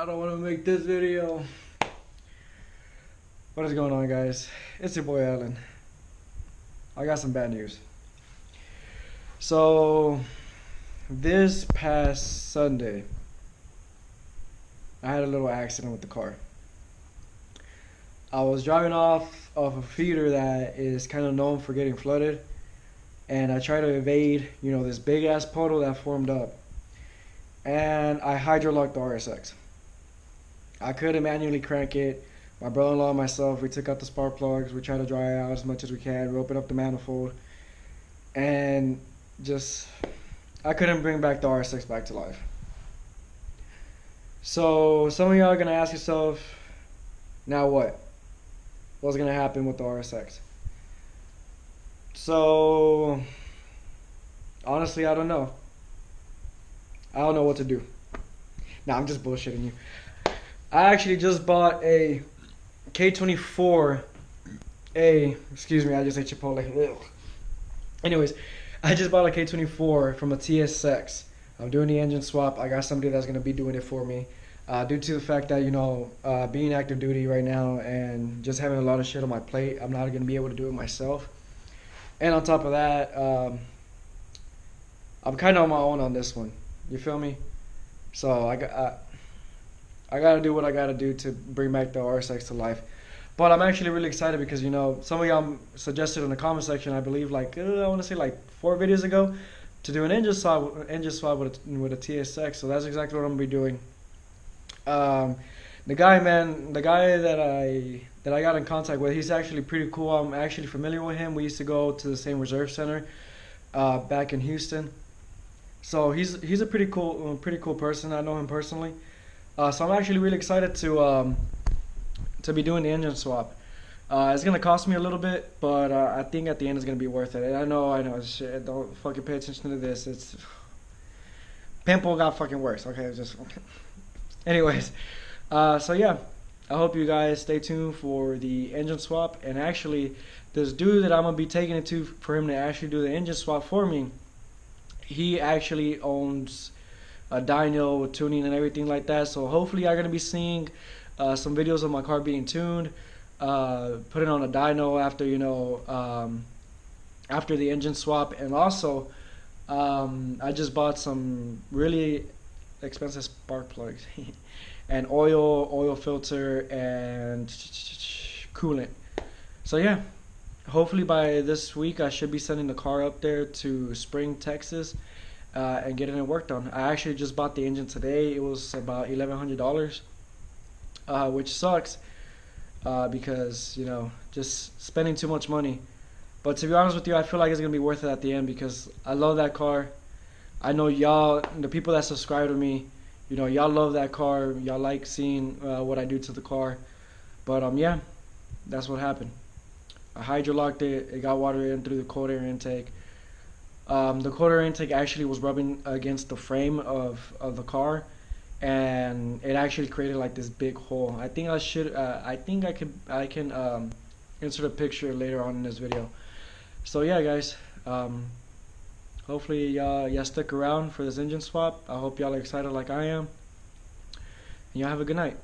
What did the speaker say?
I don't want to make this video. What is going on, guys? It's your boy Alan. I got some bad news. So, this past Sunday, I had a little accident with the car. I was driving off of a feeder that is kind of known for getting flooded, and I tried to evade, you know, this big ass puddle that formed up, and I hydrolocked the RSX. I couldn't manually crank it. My brother-in-law and myself, we took out the spark plugs. We tried to dry it out as much as we can. We opened up the manifold, and just I couldn't bring back the RSX back to life. So some of y'all are gonna ask yourself, now what? What's gonna happen with the RSX? So honestly, I don't know. I don't know what to do. Nah, I'm just bullshitting you. I actually just bought a K24 A. Excuse me, I just ate Chipotle. Ugh. Anyways, I just bought a K24 from a TSX. I'm doing the engine swap. I got somebody that's gonna be doing it for me. Uh, due to the fact that you know uh, being active duty right now and just having a lot of shit on my plate, I'm not gonna be able to do it myself. And on top of that, um, I'm kind of on my own on this one. You feel me? So I got. I, I gotta do what I gotta do to bring back the RSX to life. But I'm actually really excited because you know some of y'all suggested in the comment section, I believe like uh, I want to say like four videos ago, to do an engine swap, engine swap with a, with a TSX. So that's exactly what I'm gonna be doing. Um, the guy, man, the guy that I that I got in contact with, he's actually pretty cool. I'm actually familiar with him. We used to go to the same reserve center uh, back in Houston. So he's he's a pretty cool pretty cool person. I know him personally. Uh, so I'm actually really excited to um, to be doing the engine swap. Uh, it's gonna cost me a little bit, but uh, I think at the end it's gonna be worth it. I know, I know, shit. Don't fucking pay attention to this. It's pimple got fucking worse. Okay, just. Anyways, uh, so yeah, I hope you guys stay tuned for the engine swap. And actually, this dude that I'm gonna be taking it to for him to actually do the engine swap for me, he actually owns a dyno tuning and everything like that. So hopefully I'm gonna be seeing uh, some videos of my car being tuned, uh, putting on a dyno after you know um, after the engine swap, and also um, I just bought some really expensive spark plugs and oil, oil filter, and coolant. So yeah. Hopefully by this week I should be sending the car up there to Spring, Texas uh, and getting it worked on. I actually just bought the engine today. It was about eleven hundred dollars, uh, which sucks uh, because you know just spending too much money. But to be honest with you, I feel like it's gonna be worth it at the end because I love that car. I know y'all, the people that subscribe to me, you know, y'all love that car. Y'all like seeing uh, what I do to the car. But um, yeah, that's what happened. I hydrolocked it. It got water in through the cold air intake um, the cold air intake actually was rubbing against the frame of, of the car and it actually created like this big hole. I think i should uh, i think i can i can um, insert a picture later on in this video. So yeah guys um, hopefully y'all y'all stick around for this engine swap. I hope y'all are excited like i am. And y'all have a good night